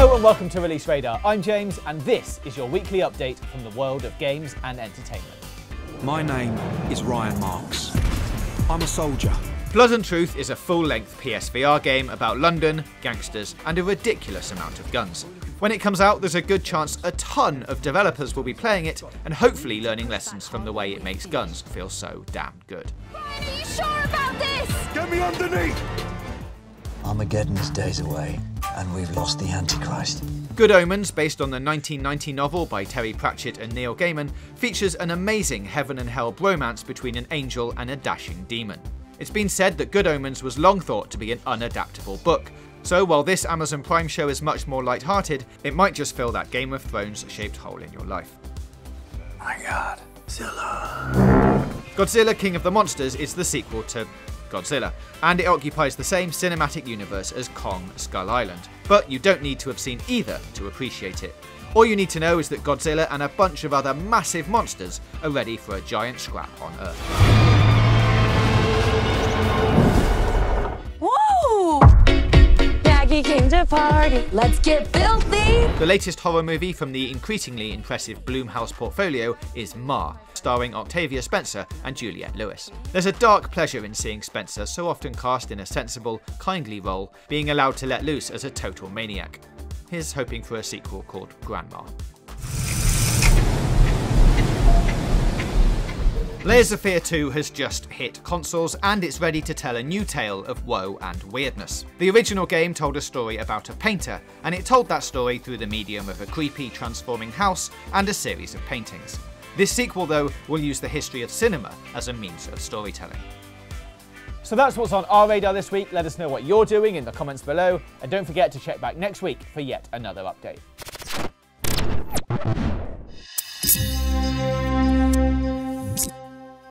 and welcome to Release Radar. I'm James, and this is your weekly update from the world of games and entertainment. My name is Ryan Marks. I'm a soldier. Blood and Truth is a full length PSVR game about London, gangsters, and a ridiculous amount of guns. When it comes out, there's a good chance a ton of developers will be playing it and hopefully learning lessons from the way it makes guns feel so damn good. Are you sure about this? Get me underneath! Armageddon is days away, and we've lost the Antichrist. Good Omens, based on the 1990 novel by Terry Pratchett and Neil Gaiman, features an amazing heaven and hell bromance between an angel and a dashing demon. It's been said that Good Omens was long thought to be an unadaptable book, so while this Amazon Prime show is much more light-hearted, it might just fill that Game of Thrones shaped hole in your life. My God. Godzilla King of the Monsters is the sequel to Godzilla, and it occupies the same cinematic universe as Kong Skull Island. But you don't need to have seen either to appreciate it. All you need to know is that Godzilla and a bunch of other massive monsters are ready for a giant scrap on Earth. Party. Let's get filthy. The latest horror movie from the increasingly impressive Blumhouse portfolio is Ma, starring Octavia Spencer and Juliette Lewis. There's a dark pleasure in seeing Spencer, so often cast in a sensible, kindly role, being allowed to let loose as a total maniac. Here's hoping for a sequel called Grandma. Layers of Fear 2 has just hit consoles and it's ready to tell a new tale of woe and weirdness. The original game told a story about a painter, and it told that story through the medium of a creepy transforming house and a series of paintings. This sequel, though, will use the history of cinema as a means of storytelling. So that's what's on our radar this week. Let us know what you're doing in the comments below, and don't forget to check back next week for yet another update.